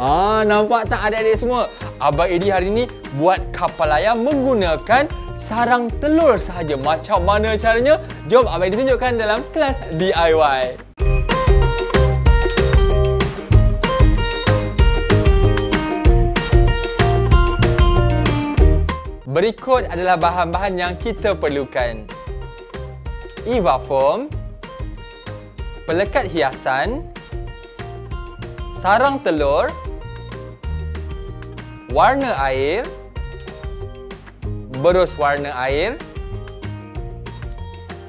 Ah, nampak tak adik-adik semua? Abang Edi hari ini buat kapal layar menggunakan sarang telur sahaja. Macam mana caranya? Jom Abang Edi tunjukkan dalam kelas DIY. Berikut adalah bahan-bahan yang kita perlukan. Eva foam, pelekat hiasan, sarang telur, warna air, berus warna air,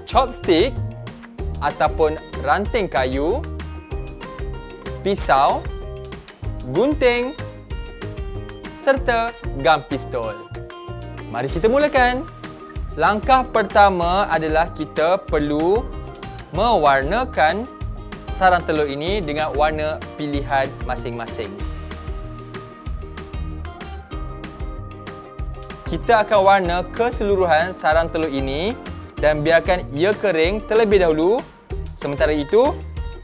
chopstick ataupun ranting kayu, pisau, gunting serta gam pistol. Mari kita mulakan. Langkah pertama adalah kita perlu mewarnakan sarang telur ini dengan warna pilihan masing-masing. Kita akan warna keseluruhan sarang telur ini dan biarkan ia kering terlebih dahulu. Sementara itu,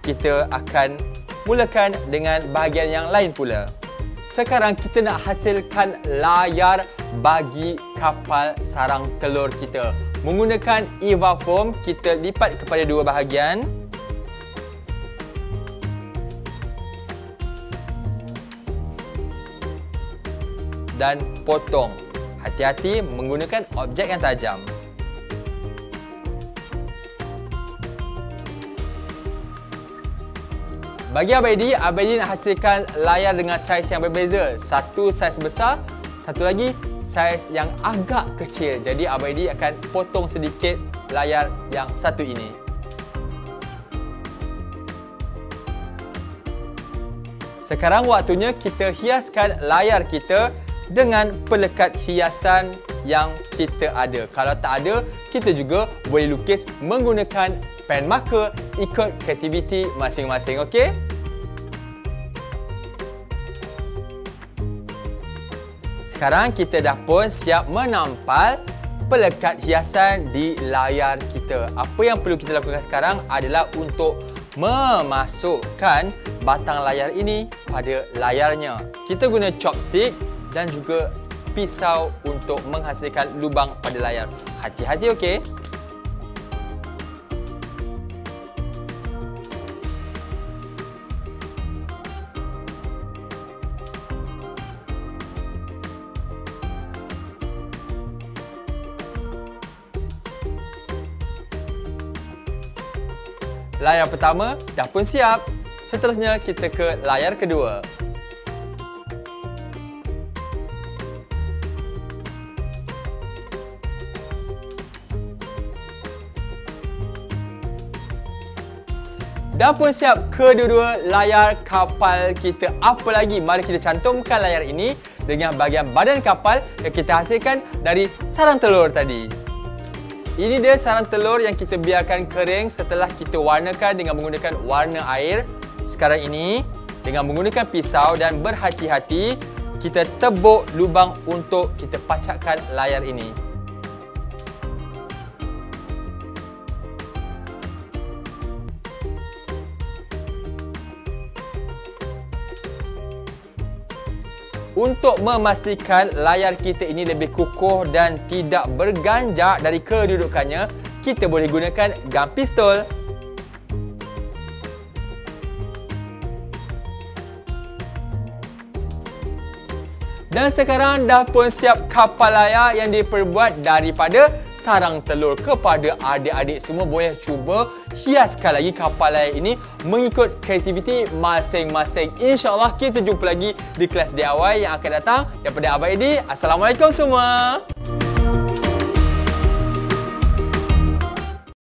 kita akan mulakan dengan bahagian yang lain pula. Sekarang kita nak hasilkan layar bagi kapal sarang telur kita. Menggunakan Eva Foam, kita lipat kepada dua bahagian. Dan potong. Hati-hati menggunakan objek yang tajam. Bagi Abaidi, Abaidi nak hasilkan layar dengan saiz yang berbeza. Satu saiz besar, satu lagi saiz yang agak kecil. Jadi Abaidi akan potong sedikit layar yang satu ini. Sekarang waktunya kita hiaskan layar kita dengan pelekat hiasan yang kita ada. Kalau tak ada, kita juga boleh lukis menggunakan pen marker ikut kreativiti masing-masing, okey? Sekarang kita dah pun siap menampal pelekat hiasan di layar kita. Apa yang perlu kita lakukan sekarang adalah untuk memasukkan batang layar ini pada layarnya. Kita guna chopstick dan juga pisau untuk menghasilkan lubang pada layar. Hati-hati okey. Layar pertama dah pun siap. Seterusnya kita ke layar kedua. Dah pun siap kedua-dua layar kapal kita. Apa lagi? Mari kita cantumkan layar ini dengan bahagian badan kapal yang kita hasilkan dari sarang telur tadi. Ini dia sarang telur yang kita biarkan kering setelah kita warnakan dengan menggunakan warna air. Sekarang ini, dengan menggunakan pisau dan berhati-hati, kita tebuk lubang untuk kita pacakkan layar ini. Untuk memastikan layar kita ini lebih kukuh dan tidak berganjak dari kedudukannya, kita boleh gunakan gam pistol. Dan sekarang dah pun siap kapal layar yang diperbuat daripada sarang telur kepada adik-adik semua boleh cuba hiaskan lagi kapal layar ini mengikut kreativiti masing-masing. InsyaAllah kita jumpa lagi di kelas DIY yang akan datang daripada Abang Edi. Assalamualaikum semua.